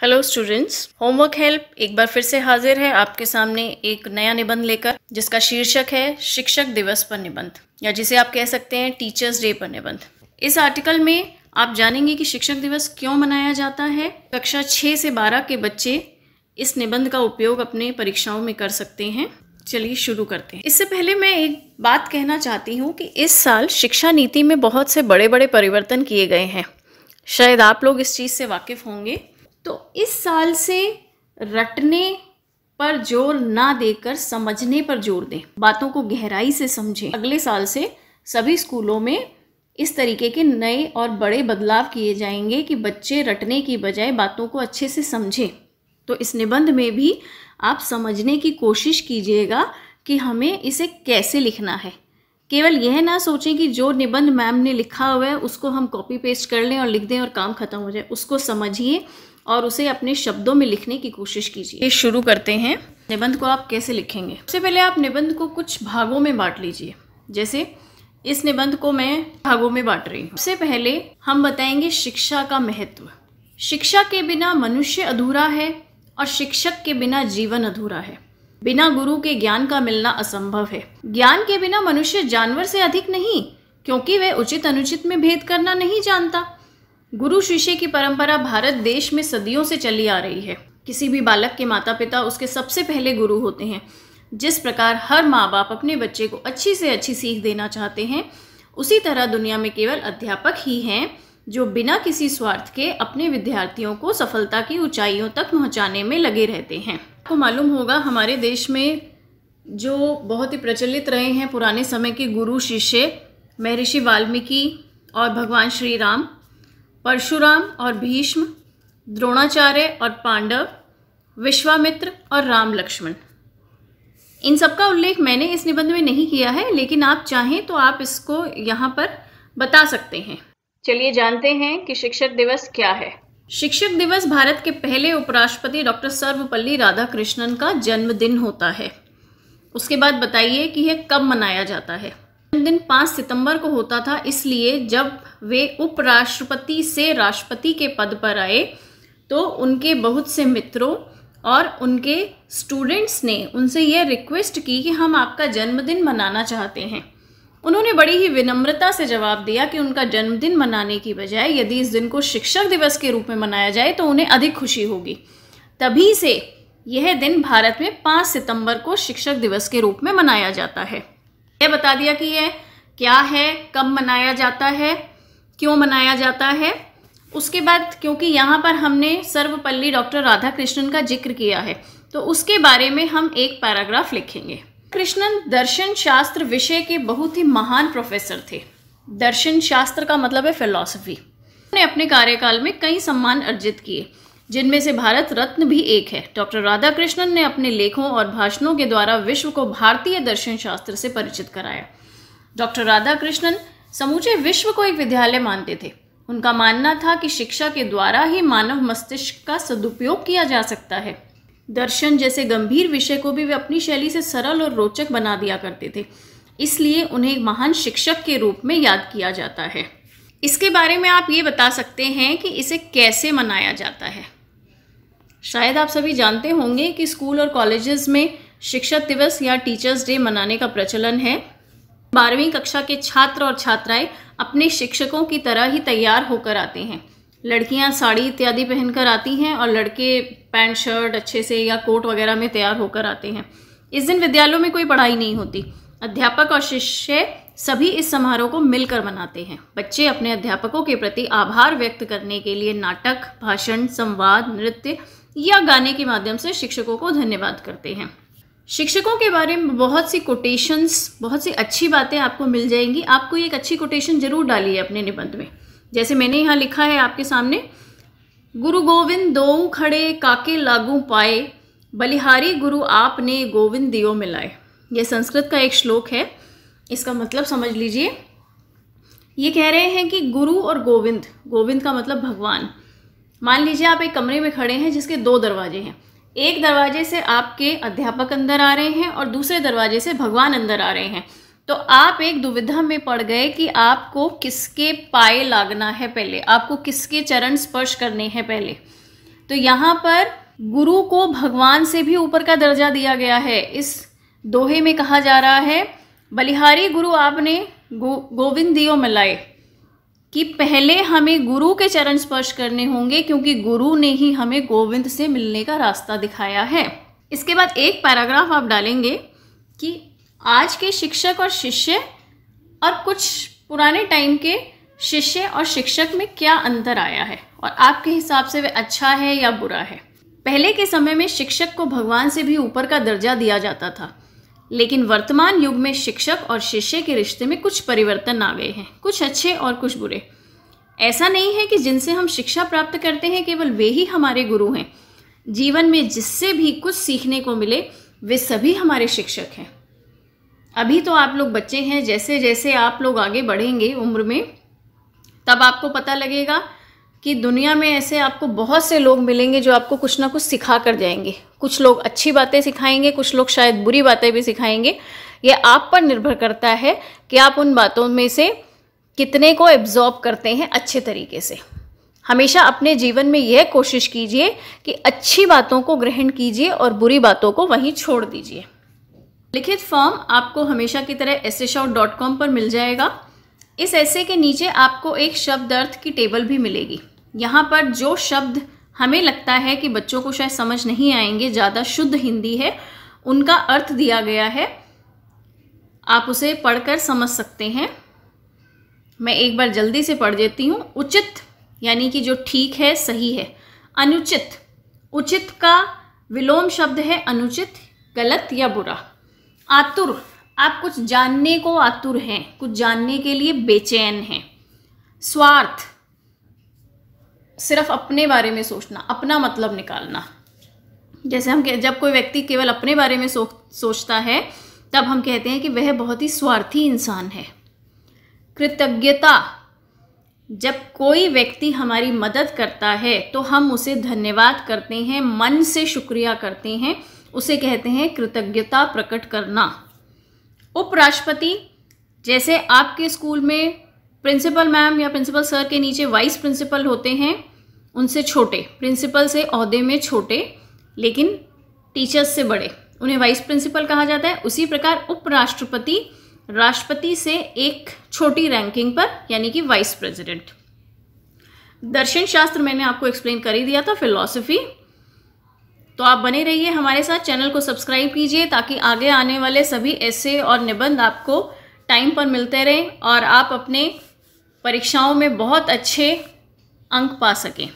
Hello students homework help एक बार फिर से हाजिर है आपके सामने एक नया निबंध लेकर, जिसका शीर्षक है शिक्षक दिवस पर निबंध, या जिसे आप कह सकते हैं टीचर्स डे पर निबंध। इस आर्टिकल में आप जानेंगे कि शिक्षक दिवस क्यों मनाया जाता है। कक्षा छः से बारह के बच्चे इस निबंध का उपयोग अपने परीक्षाओं में कर सकते हैं। चलिए शुरू करते हैं। इससे पहले मैं एक बात कहना चाहती हूँ कि इस साल शिक्षा नीति में बहुत से बड़े बड़े परिवर्तन किए गए हैं। शायद आप लोग इस चीज़ से वाकिफ़ होंगे। तो इस साल से रटने पर ज़ोर ना देकर समझने पर ज़ोर दें। बातों को गहराई से समझें। अगले साल से सभी स्कूलों में इस तरीके के नए और बड़े बदलाव किए जाएँगे कि बच्चे रटने की बजाय बातों को अच्छे से समझें। तो इस निबंध में भी आप समझने की कोशिश कीजिएगा कि हमें इसे कैसे लिखना है। केवल यह ना सोचें कि जो निबंध मैम ने लिखा हुआ है, उसको हम कॉपी पेस्ट कर लें और लिख दें और काम ख़त्म हो जाए। उसको समझिए और उसे अपने शब्दों में लिखने की कोशिश कीजिए। शुरू करते हैं। निबंध को आप कैसे लिखेंगे? सबसे पहले आप निबंध को कुछ भागों में बांट लीजिए। जैसे, इस निबंध को मैं भागों में बांट रही हूँ। सबसे पहले हम बताएँगे शिक्षा का महत्व। शिक्षा के बिना मनुष्य अधूरा है और शिक्षक के बिना जीवन अधूरा है। बिना गुरु के ज्ञान का मिलना असंभव है। ज्ञान के बिना मनुष्य जानवर से अधिक नहीं, क्योंकि वह उचित अनुचित में भेद करना नहीं जानता। गुरु शिष्य की परंपरा भारत देश में सदियों से चली आ रही है। किसी भी बालक के माता पिता उसके सबसे पहले गुरु होते हैं। जिस प्रकार हर माँ बाप अपने बच्चे को अच्छी से अच्छी सीख देना चाहते हैं, उसी तरह दुनिया में केवल अध्यापक ही हैं, जो बिना किसी स्वार्थ के अपने विद्यार्थियों को सफलता की ऊंचाइयों तक पहुँचाने में लगे रहते हैं। आपको मालूम होगा, हमारे देश में जो बहुत ही प्रचलित रहे हैं पुराने समय के गुरु शिष्य, महर्षि वाल्मीकि और भगवान श्री राम परशुराम और भीष्म द्रोणाचार्य और पांडव विश्वामित्र और राम लक्ष्मण। इन सबका उल्लेख मैंने इस निबंध में नहीं किया है लेकिन आप चाहें तो आप इसको यहाँ पर बता सकते हैं। चलिए जानते हैं कि शिक्षक दिवस क्या है। शिक्षक दिवस भारत के पहले उपराष्ट्रपति डॉक्टर सर्वपल्ली राधाकृष्णन का जन्मदिन होता है। उसके बाद बताइए कि यह कब मनाया जाता है। दिन पाँच सितंबर को होता था, इसलिए जब वे उपराष्ट्रपति से राष्ट्रपति के पद पर आए तो उनके बहुत से मित्रों और उनके स्टूडेंट्स ने उनसे यह रिक्वेस्ट की कि हम आपका जन्मदिन मनाना चाहते हैं। उन्होंने बड़ी ही विनम्रता से जवाब दिया कि उनका जन्मदिन मनाने की बजाय यदि इस दिन को शिक्षक दिवस के रूप में मनाया जाए तो उन्हें अधिक खुशी होगी। तभी से यह दिन भारत में पाँच सितंबर को शिक्षक दिवस के रूप में मनाया जाता है। यह बता दिया कि यह क्या है, कब मनाया जाता है, क्यों मनाया जाता है। उसके बाद क्योंकि यहाँ पर हमने सर्वपल्ली डॉक्टर राधा कृष्णन का ज़िक्र किया है तो उसके बारे में हम एक पैराग्राफ लिखेंगे। कृष्णन दर्शन शास्त्र विषय के बहुत ही महान प्रोफेसर थे। दर्शन शास्त्र का मतलब है फिलॉसफी। उन्होंने अपने कार्यकाल में कई सम्मान अर्जित किए। जिनमें से भारत रत्न भी एक है। डॉक्टर राधाकृष्णन ने अपने लेखों और भाषणों के द्वारा विश्व को भारतीय दर्शन शास्त्र से परिचित कराया। डॉक्टर राधाकृष्णन समूचे विश्व को एक विद्यालय मानते थे। उनका मानना था कि शिक्षा के द्वारा ही मानव मस्तिष्क का सदुपयोग किया जा सकता है। दर्शन जैसे गंभीर विषय को भी वे अपनी शैली से सरल और रोचक बना दिया करते थे। इसलिए उन्हें एक महान शिक्षक के रूप में याद किया जाता है। इसके बारे में आप ये बता सकते हैं कि इसे कैसे मनाया जाता है। शायद आप सभी जानते होंगे कि स्कूल और कॉलेजेस में शिक्षक दिवस या टीचर्स डे मनाने का प्रचलन है। बारहवीं कक्षा के छात्र और छात्राएँ अपने शिक्षकों की तरह ही तैयार होकर आते हैं। लड़कियाँ साड़ी इत्यादि पहनकर आती हैं और लड़के पैंट, शर्ट अच्छे से या कोट वगैरह में तैयार होकर आते हैं। इस दिन विद्यालयों में कोई पढ़ाई नहीं होती। अध्यापक और शिष्य सभी इस समारोह को मिलकर मनाते हैं। बच्चे अपने अध्यापकों के प्रति आभार व्यक्त करने के लिए नाटक, भाषण, संवाद, नृत्य या गाने के माध्यम से शिक्षकों को धन्यवाद करते हैं। शिक्षकों के बारे में बहुत सी कोटेशंस बहुत सी अच्छी बातें आपको मिल जाएँगी। आपको एक अच्छी कोटेशन ज़रूर डालिए अपने निबंध में। जैसे मैंने यहाँ लिखा है आपके सामने, गुरु गोविंद दो खड़े काके लागू पाए, बलिहारी गुरु आपने गोविंद दियो मिलाए। यह संस्कृत का एक श्लोक है। इसका मतलब समझ लीजिए। ये कह रहे हैं कि गुरु और गोविंद गोविंद का मतलब भगवान। मान लीजिए आप एक कमरे में खड़े हैं जिसके दो दरवाजे हैं। एक दरवाजे से आपके अध्यापक अंदर आ रहे हैं और दूसरे दरवाजे से भगवान अंदर आ रहे हैं। तो आप एक दुविधा में पड़ गए कि आपको किसके पाए लागना है पहले? आपको किसके चरण स्पर्श करने हैं पहले? तो यहाँ पर गुरु को भगवान से भी ऊपर का दर्जा दिया गया है। इस दोहे में कहा जा रहा है बलिहारी गुरु आपने गो, गोविंद दियो मिलाए कि पहले हमें गुरु के चरण स्पर्श करने होंगे क्योंकि गुरु ने ही हमें गोविंद से मिलने का रास्ता दिखाया है। इसके बाद एक पैराग्राफ आप डालेंगे कि आज के शिक्षक और शिष्य और कुछ पुराने टाइम के शिष्य और शिक्षक में क्या अंतर आया है और आपके हिसाब से वह अच्छा है या बुरा है। पहले के समय में शिक्षक को भगवान से भी ऊपर का दर्जा दिया जाता था। लेकिन वर्तमान युग में शिक्षक और शिष्य के रिश्ते में कुछ परिवर्तन आ गए हैं। कुछ अच्छे और कुछ बुरे। ऐसा नहीं है कि जिनसे हम शिक्षा प्राप्त करते हैं, केवल वे ही हमारे गुरु हैं। जीवन में जिससे भी कुछ सीखने को मिले, वे सभी हमारे शिक्षक हैं। अभी तो आप लोग बच्चे हैं जैसे जैसे आप लोग आगे बढ़ेंगे उम्र में, तब आपको पता लगेगा कि दुनिया में ऐसे आपको बहुत से लोग मिलेंगे जो आपको कुछ ना कुछ सिखा कर जाएँगे। कुछ लोग अच्छी बातें सिखाएँगे, कुछ लोग शायद बुरी बातें भी सिखाएँगे। ये आप पर निर्भर करता है कि आप उन बातों में से कितने को एब्जॉर्ब करते हैं अच्छे तरीके से। हमेशा अपने जीवन में यह कोशिश कीजिए कि अच्छी बातों को ग्रहण कीजिए और बुरी बातों को वहीं छोड़ दीजिए। लिखित फॉर्म आपको हमेशा की तरह एस पर मिल जाएगा। इस ऐसे के नीचे आपको एक शब्द अर्थ की टेबल भी मिलेगी। यहाँ पर जो शब्द हमें लगता है कि बच्चों को शायद समझ नहीं आएँगे, ज़्यादा शुद्ध हिंदी है, उनका अर्थ दिया गया है। आप उसे पढ़कर समझ सकते हैं। मैं एक बार जल्दी से पढ़ देती हूँ। उचित, यानी कि जो ठीक है, सही है। अनुचित। उचित का विलोम शब्द है अनुचित, गलत या बुरा। आतुर। आप कुछ जानने को आतुर हैं, कुछ जानने के लिए बेचैन हैं। स्वार्थ। सिर्फ़ अपने बारे में सोचना अपना मतलब निकालना। जैसे हम जब कोई व्यक्ति केवल अपने बारे में सो, सोचता है तब हम कहते हैं कि वह बहुत ही स्वार्थी इंसान है। कृतज्ञता। जब कोई व्यक्ति हमारी मदद करता है तो हम उसे धन्यवाद करते हैं मन से शुक्रिया करते हैं उसे कहते हैं कृतज्ञता प्रकट करना। उपराष्ट्रपति जैसे आपके स्कूल में प्रिंसिपल मैम या प्रिंसिपल सर के नीचे वाइस प्रिंसिपल होते हैं उनसे छोटे प्रिंसिपल से अहदे में छोटे, लेकिन टीचर्स से बड़े। उन्हें वाइस प्रिंसिपल कहा जाता है। उसी प्रकार उपराष्ट्रपति, राष्ट्रपति से एक छोटी रैंकिंग पर, यानी कि वाइस प्रेसिडेंट दर्शन शास्त्र मैंने आपको एक्सप्लेन कर ही दिया था फिलॉसफी तो आप बने रहिए हमारे साथ। चैनल को सब्सक्राइब कीजिए ताकि आगे आने वाले सभी ऐसे और निबंध आपको टाइम पर मिलते रहें और आप अपने परीक्षाओं में बहुत अच्छे अंक पा सकें।